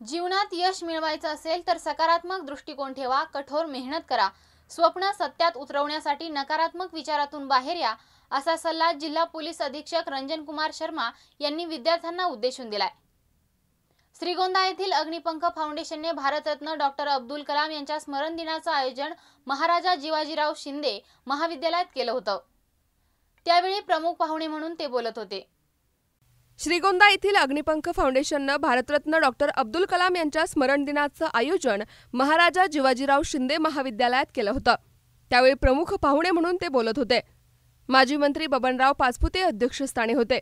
जीवनात यश मिळवायचं असेल तर सकारात्मक दृष्टिकोन ठेवा कठोर मेहनत करा. स्वप्न सत्यात उतरवण्यासाठी नकारात्मक विचारातून बाहेर या असा सल्ला जिल्हा पोलीस अधीक्षक रंजन कुमार शर्मा यांनी विद्यार्थ्यांना उद्देशून दिलाय. श्रीगोंदा येथील अग्निपंख फाउंडेशनने भारतरत्न डॉक्टर अब्दुल कलाम यांच्या स्मरण दिनाचं आयोजन महाराजा जिवाजीराव शिंदे महाविद्यालयात केलं होतं. त्यावेळी प्रमुख पाहुणे म्हणून ते बोलत होते. श्रीगोंदा येथील अग्निपंख फाउंडेशननं भारतरत्न डॉक्टर अब्दुल कलाम यांच्या स्मरण दिनाचं आयोजन महाराजा जिवाजीराव शिंदे महाविद्यालयात केलं होतं. त्यावेळी प्रमुख पाहुणे म्हणून ते बोलत होते. माजी मंत्री बबनराव पाचपुते अध्यक्षस्थानी होते.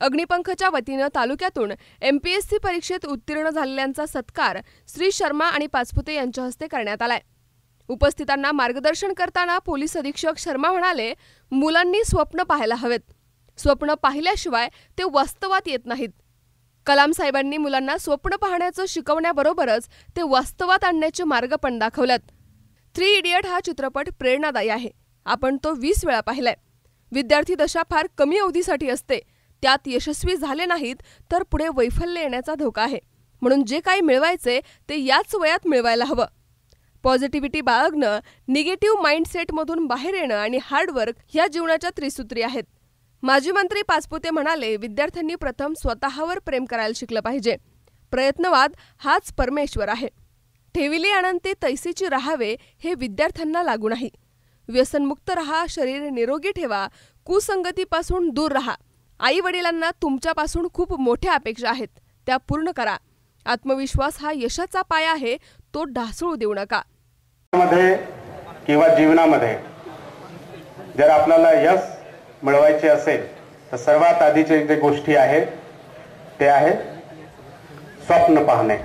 अग्निपंखच्या वतीनं तालुक्यातून एमपीएससी परीक्षेत उत्तीर्ण झालेल्यांचा सत्कार श्री शर्मा आणि पाचपुते यांच्या हस्ते करण्यात आलाय. उपस्थितांना मार्गदर्शन करताना पोलीस अधीक्षक शर्मा म्हणाले मुलांनी स्वप्न पाहायला हवेत. स्वप्न पाहिल्याशिवाय ते वास्तवात येत नाहीत. कलाम साहेबांनी मुलांना स्वप्न पाहण्याचं शिकवण्याबरोबरच ते वास्तवात आणण्याचे मार्ग पण दाखवल्यात. थ्री इडियट हा चित्रपट प्रेरणादायी आहे. आपण तो वीस वेळा पाहिलाय. विद्यार्थी दशा फार कमी अवधीसाठी असते. त्यात यशस्वी झाले नाहीत तर पुढे वैफल्य येण्याचा धोका आहे. म्हणून जे काही मिळवायचे ते याच वयात मिळवायला हवं. पॉझिटिव्हिटी बाळगणं निगेटिव्ह माइंडसेटमधून बाहेर येणं आणि हार्डवर्क ह्या जीवनाच्या त्रिसूत्री आहेत. माजी मंत्री पाचपुते म्हणाले विद्यार्थ्यांनी प्रथम स्वतःवर प्रेम करायला शिकलं पाहिजे. प्रयत्नवाद हाच परमेश्वर आहे. ठेविली अनंते तैसीची राहावे हे विद्यार्थ्यांना लागू नाही. व्यसनमुक्त रहा शरीर निरोगी ठेवा कुसंगतीपासून दूर राहा. आई वडिलांना तुमच्यापासून खूप मोठ्या अपेक्षा आहेत त्या पूर्ण करा. आत्मविश्वास हा यशाचा पाया आहे तो ढासळू देऊ नका. मध्ये किंवा जीवनामध्ये जर आपल्याला यश मिळवायचे असेल तर सर्वात आधीचे जे गोष्टी आहेत ते आहे स्वप्न पाहणे.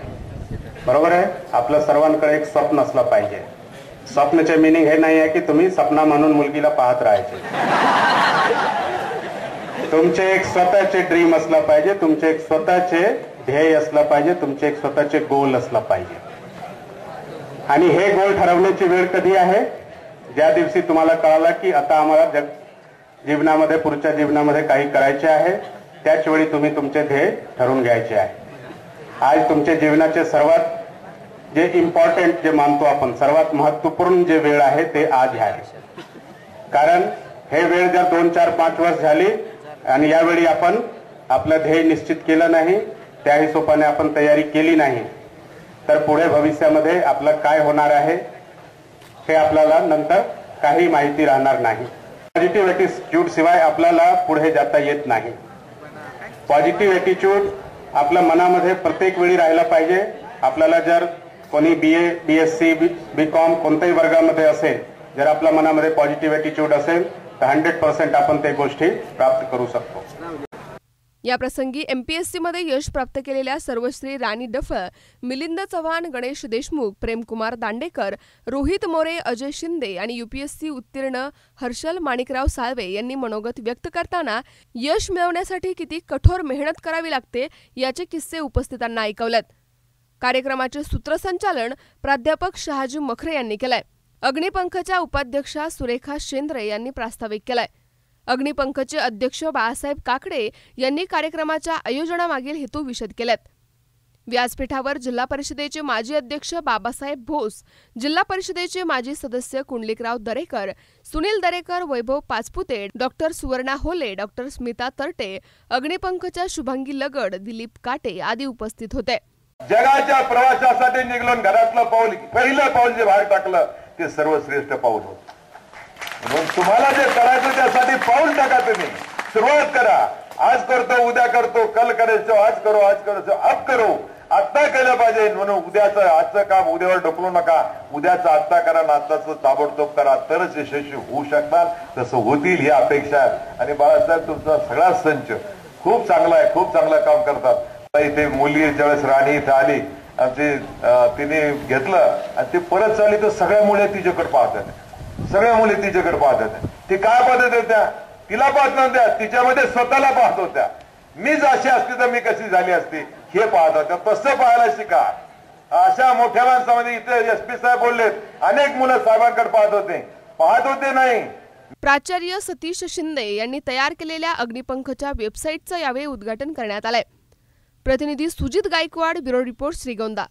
बरोबर आहे? आपलं सर्वांकडे एक स्वप्न असलं पाहिजे. स्वप्नाचे मिनिंग हे नाही आहे की तुम्ही सपना म्हणून मुलगीला पाहत राहायचे. तुमचे एक स्वतःचे ड्रीम असला पाहिजे तुमचे एक स्वतःचे ध्येय असलं पाहिजे तुमचे एक स्वतःचे गोल असला पाहिजे. आणि हे गोल ठरवण्याची वेळ कधी आहे? ज्या दिवशी तुम्हाला कळाला की आता आम्हाला जग जीवनामध्ये पुढच्या जीवनामध्ये काही करायचे आहे त्याच वेळी तुम्ही तुमचे ध्येय ठरवून घ्यायचे आहे. आज तुमच्या जीवनाचे सर्वात जे इम्पॉर्टंट जे मानतो आपण सर्वात महत्त्वपूर्ण जे वेळ आहे ते आज आहे. कारण हे वेळ जर दोन चार पाच वर्ष झाली आणि यावेळी आपण आपलं ध्येय निश्चित केलं नाही त्या हिशोबाने आपण तयारी केली नाही तर पुढे भविष्यामध्ये आपलं काय होणार आहे हे आपल्याला नंतर काही माहिती राहणार नाही. पॉझिटिव्ह ॲटिट्यूड शिवाय आपल्याला पुढे जाता येत नाही. पॉझिटिव्ह ॲटिट्यूड आपल्या मनामध्ये प्रत्येक वेळी राहायला पाहिजे. आपल्याला जर कोणी B A B S C B com कोणत्याही वर्गामध्ये असेल जर आपल्या मनामध्ये पॉझिटिव्ह ॲटिट्यूड असेल तर हंड्रेड पर्सेंट आपण ते गोष्टी प्राप्त करू शकतो. याप्रसंगी एम पी एस सीमध्ये यश प्राप्त केलेल्या सर्वश्री राणी डफळ मिलिंद चव्हाण गणेश देशमुख प्रेमकुमार दांडेकर रोहित मोरे अजय शिंदे आणि युपीएससी उत्तीर्ण हर्षल माणिकराव साळवे यांनी मनोगत व्यक्त करताना यश मिळवण्यासाठी किती कठोर मेहनत करावी लागते याचे किस्से उपस्थितांना ऐकवलेत. कार्यक्रमाचे सूत्रसंचालन प्राध्यापक शहाजी मखरे यांनी केलंय. अग्निपंखच्या उपाध्यक्षा सुरेखा शेंद्रे यांनी प्रास्ताविक केलाय. अग्निपंखचे अध्यक्ष बाळासाहेब काकडे यांनी कार्यक्रमाच्या आयोजनामागील हेतू विशद केलेत. व्यासपीठावर जिल्हा परिषदेचे माजी अध्यक्ष बाबासाहेब भोस जिल्हा परिषदेचे माजी सदस्य कुंडलिकराव दरेकर सुनील दरेकर वैभव पाचपुते डॉक्टर सुवर्णा होले डॉक्टर स्मिता तरटे अग्निपंखच्या शुभांगी लगड दिलीप काटे आदी उपस्थित होते. जगाच्या प्रवासासाठी निघलो घरातलं पाऊल पहिलं पाऊल जे बाहेर टाकलं ते सर्वश्रेष्ठ पाऊल होत. मग तुम्हाला जे करायचं त्यासाठी पाऊल टाका तुम्ही. सुरुवात करा. आज करतो उद्या करतो कल करायचो आज करो आज करायचो अब करो. आत्ता केलं पाहिजे म्हणून उद्याचं आजचं काम उद्यावर ढकलू नका. उद्याचं आत्ता करा आत्ताचं ताबडतोब करा. तरच यशस्वी होऊ शकणार तसं होतील ही अपेक्षा. आहे आणि बाळासाहेब तुमचा सगळा संच खूप चांगला आहे खूप चांगलं काम करतात. इथे मुली ज्यावेळेस राणी इथे आली आणि तिने घेतलं आणि ती परत चालली तर सगळ्या मुली तिच्याकडे पाहतात. सगळ्या मुली तिच्याकडे पाहतात ती काय पाहत होत्या तिला पाहत नव्हत्या. तिच्यामध्ये स्वतःला पाहत होत्या. मीच अशी असती तर मी कशी झाली असती हे पाहत होत्या. तसं पाहायला शिका. अशा मोठ्या माणसामध्ये इथे एस पी साहेब बोललेत. अनेक मुलं साहेबांकडे पाहत होते. पाहत होते नाही. प्राचार्य सतीश शिंदे यांनी तयार केलेल्या अग्निपंखच्या वेबसाईटचं यावेळी उद्घाटन करण्यात आलंय. प्रतिनिधी सुजित गायकवाड ब्युरो रिपोर्ट श्रीगोंदा.